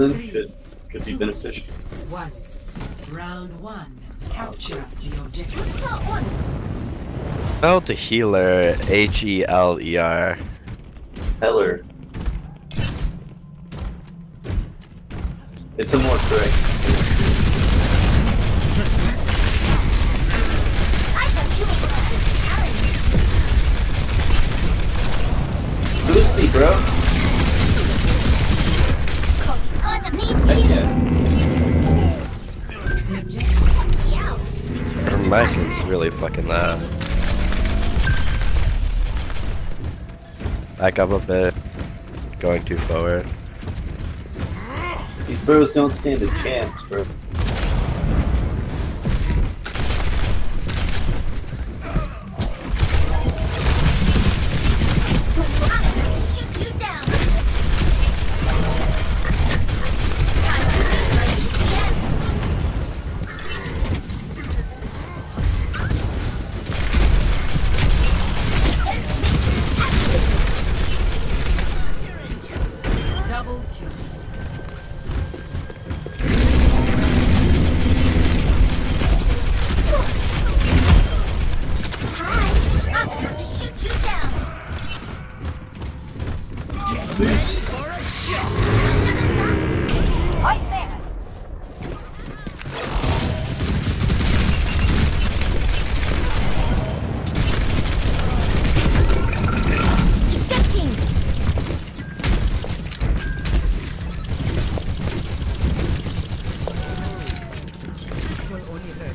Could be beneficial. One. Round one. Capture the objective. Spell the healer H E L E R. Heller. It's a more correct. Boosty, bro. Fucking loud. Back up a bit. Going too forward. These bros don't stand a chance, bro. Double kill. Let's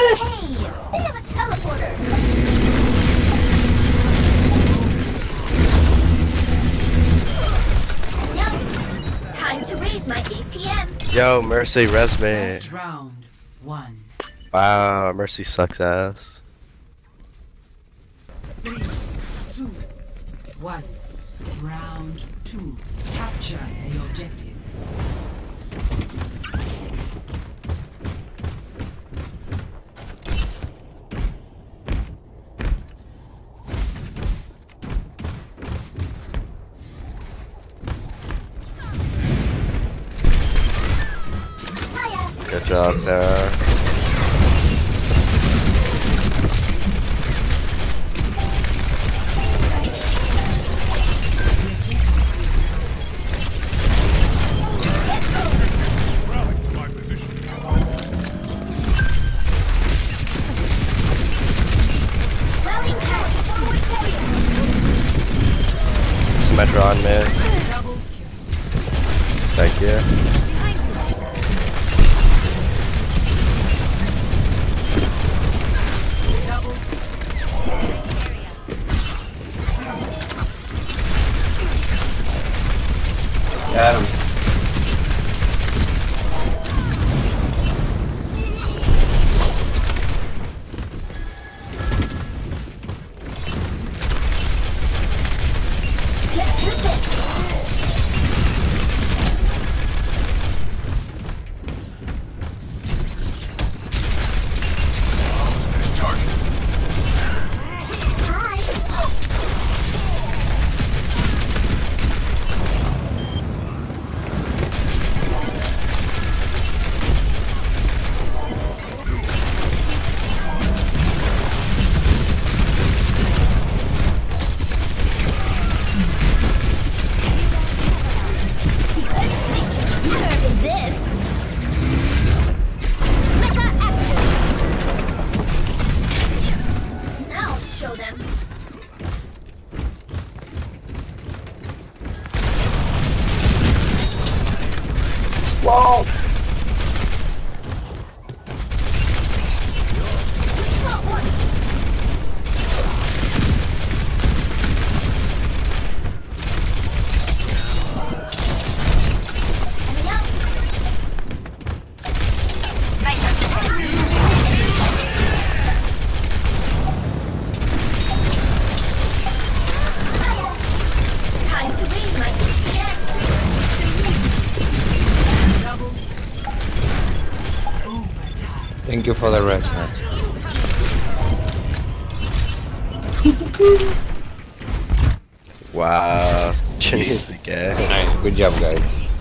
fight. Hey, they have a teleporter. Yum. Time to raise my APM. Yo, Mercy, res me. Last round. One. Wow, Mercy sucks ass. Three. Two. One. Round two. Capture the objective. Good job there. Routing power forward carrier. Symmetra on me. Double kill. Thank you. Got Whoa! Thank you for the rest, man. Wow. Jeez, again. Nice, good job, guys.